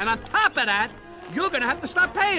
And on top of that, you're gonna have to stop paying.